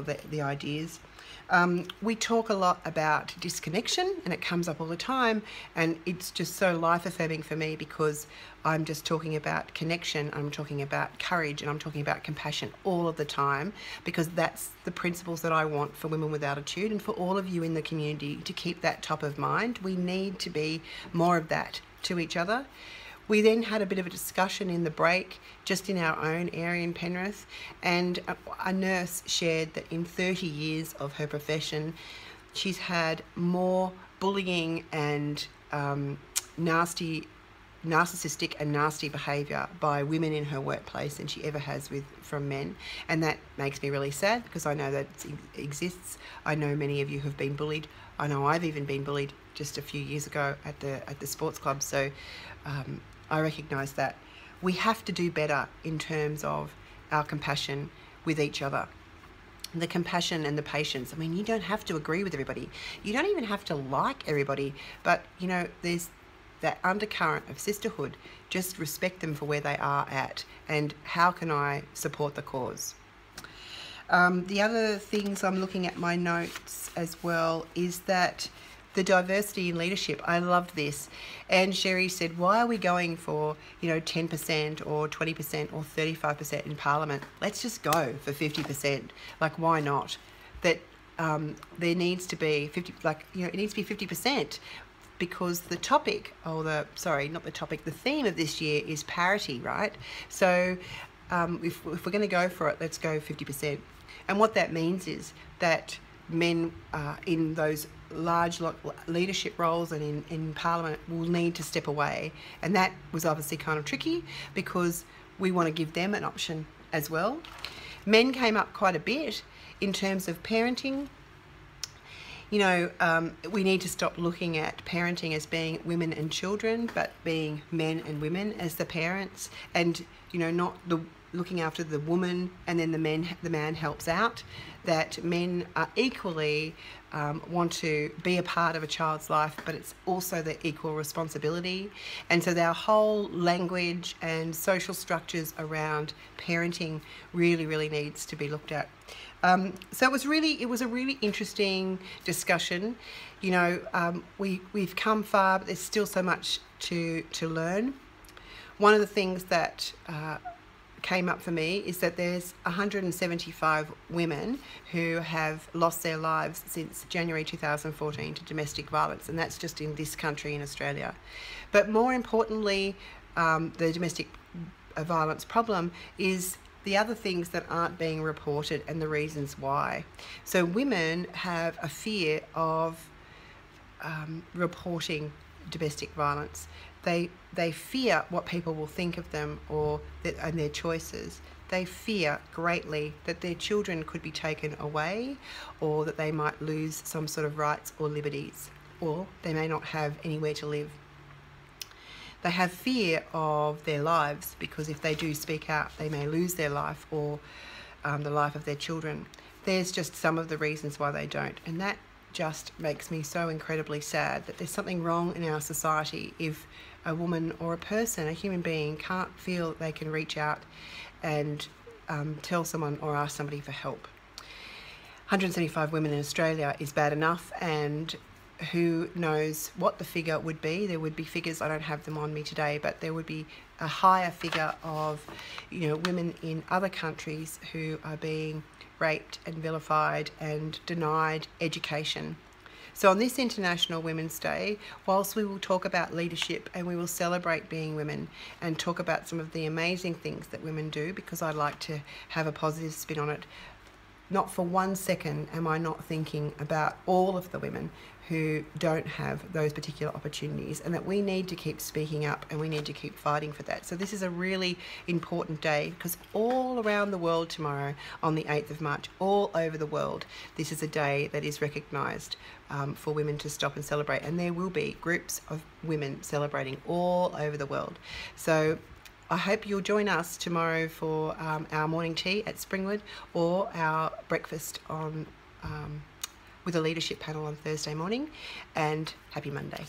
the, the ideas. Um, we talk a lot about disconnection and it comes up all the time and it's just so life affirming for me because I'm just talking about connection, I'm talking about courage and I'm talking about compassion all of the time because that's the principles that I want for Women with Altitude and for all of you in the community to keep that top of mind. We need to be more of that to each other. We then had a bit of a discussion in the break, just in our own area in Penrith, and a, nurse shared that in 30 years of her profession, she's had more bullying and um, nasty narcissistic and nasty behaviour by women in her workplace than she ever has with from men. And that makes me really sad because I know that it exists. I know many of you have been bullied. I know I've even been bullied just a few years ago at the at the sports club. So um, I recognise that. We have to do better in terms of our compassion with each other. The compassion and the patience. I mean, you don't have to agree with everybody. You don't even have to like everybody. But, you know, there's that undercurrent of sisterhood. Just respect them for where they are at. And how can I support the cause? Um, the other things I'm looking at my notes as well is that the diversity in leadership. I loved this. And Sherry said, why are we going for, you know, 10% or 20% or 35% in Parliament? Let's just go for 50%. Like, why not? That um, there needs to be 50, like, you know, it needs to be 50% because the topic, or the, sorry, not the topic, the theme of this year is parity, right? So um, if, if we're going to go for it, let's go 50%. And what that means is that men uh, in those large leadership roles and in, in parliament will need to step away. And that was obviously kind of tricky because we want to give them an option as well. Men came up quite a bit in terms of parenting. You know um, we need to stop looking at parenting as being women and children but being men and women as the parents and you know not the looking after the woman and then the men the man helps out that men are equally um, want to be a part of a child's life but it's also their equal responsibility. And so our whole language and social structures around parenting really really needs to be looked at. Um, so it was really it was a really interesting discussion. You know um, we we've come far but there's still so much to to learn. One of the things that uh, came up for me is that there's 175 women who have lost their lives since January 2014 to domestic violence, and that's just in this country in Australia. But more importantly, um, the domestic violence problem is the other things that aren't being reported and the reasons why. So women have a fear of um, reporting domestic violence they they fear what people will think of them or and their choices. They fear greatly that their children could be taken away or that they might lose some sort of rights or liberties or they may not have anywhere to live. They have fear of their lives because if they do speak out, they may lose their life or um, the life of their children. There's just some of the reasons why they don't, and that just makes me so incredibly sad that there's something wrong in our society if a woman or a person, a human being, can't feel they can reach out and um, tell someone or ask somebody for help. 175 women in Australia is bad enough, and who knows what the figure would be. There would be figures, I don't have them on me today, but there would be a higher figure of you know, women in other countries who are being raped and vilified and denied education so on this International Women's Day, whilst we will talk about leadership and we will celebrate being women and talk about some of the amazing things that women do because I like to have a positive spin on it, not for one second am I not thinking about all of the women who don't have those particular opportunities and that we need to keep speaking up and we need to keep fighting for that. So this is a really important day because all around the world tomorrow on the 8th of March, all over the world, this is a day that is recognised um, for women to stop and celebrate and there will be groups of women celebrating all over the world. So I hope you'll join us tomorrow for um, our morning tea at Springwood or our breakfast on um, with a leadership panel on Thursday morning and happy Monday.